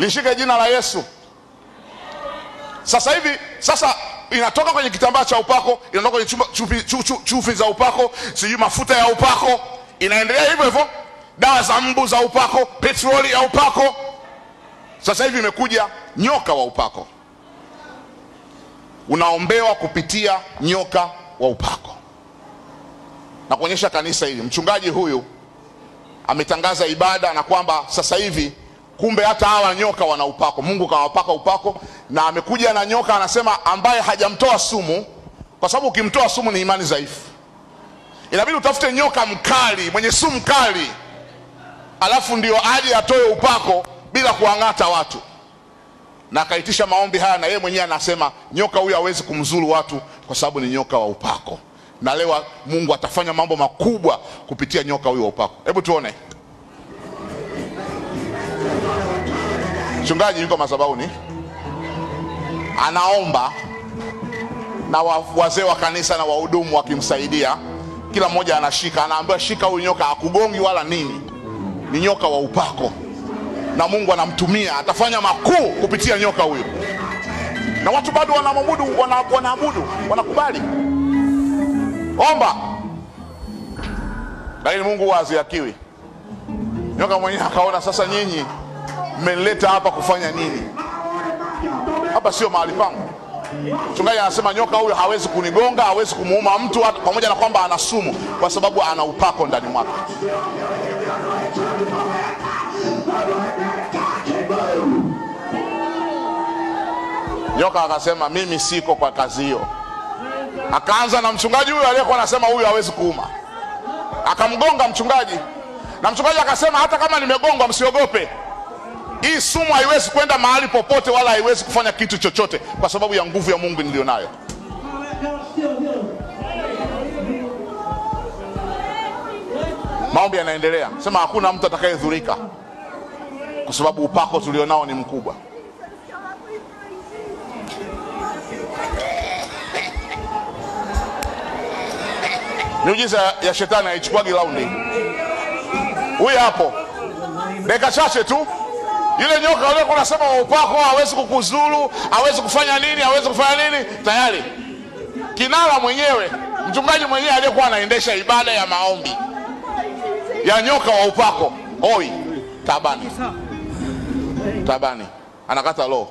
lishike jina la Yesu. Sasa hivi sasa inatoka kwenye kitambaa cha upako, inatoka kwenye chupi, chupi, chupi za upako, sijui mafuta ya upako, inaendelea hivyo hivyo, dawa za mbu za upako, petroli ya upako. Sasa hivi imekuja nyoka wa upako, unaombewa kupitia nyoka wa upako. Na kuonyesha kanisa hili, mchungaji huyu ametangaza ibada na kwamba sasa hivi kumbe hata hawa nyoka wana upako, Mungu kawapaka upako, na amekuja na nyoka anasema, ambaye hajamtoa sumu, kwa sababu ukimtoa sumu ni imani dhaifu. Inabidi utafute nyoka mkali mwenye sumu kali, alafu ndio aje atoe upako bila kuang'ata watu. Na akaitisha maombi haya, na yeye mwenyewe anasema nyoka huyu hawezi kumzuru watu kwa sababu ni nyoka wa upako, na leo Mungu atafanya mambo makubwa kupitia nyoka huyu wa upako. Hebu tuone. Mchungaji yuko madhabahuni anaomba na wazee wa kanisa na wahudumu wakimsaidia, kila mmoja anashika, anaambiwa shika huyu nyoka, akugongi wala nini, ni nyoka wa upako, na Mungu anamtumia, atafanya makuu kupitia nyoka huyu, na watu bado wanamwabudu, wana- wanaabudu, wanakubali. Omba, lakini Mungu huwa haziakiwi. Nyoka mwenyewe akaona, sasa nyinyi mmenileta hapa kufanya nini? Hapa sio mahali pangu. Mchungaji anasema nyoka huyo hawezi kunigonga, hawezi kumuuma mtu, pamoja na kwamba ana sumu, kwa sababu ana upako ndani mwake. Nyoka akasema mimi siko kwa kazi hiyo. Akaanza na mchungaji huyo aliyekuwa anasema huyu hawezi kuuma, akamgonga mchungaji, na mchungaji akasema hata kama nimegongwa, msiogope hii sumu haiwezi kwenda mahali popote, wala haiwezi kufanya kitu chochote, kwa sababu ya nguvu ya Mungu niliyonayo. Maombi yanaendelea, sema hakuna mtu atakayedhurika, kwa sababu upako tulionao ni mkubwa. Miujiza ya shetani haichukuagi laundi. Huyu hapo dakika chache tu yule nyoka uliokuwa anasema wa upako hawezi kukuzuru, hawezi kufanya nini, hawezi kufanya nini, tayari. Kinara mwenyewe, mchungaji mwenyewe aliyekuwa anaendesha ibada ya maombi. Ya nyoka wa upako, oi tabani, tabani, anakata roho.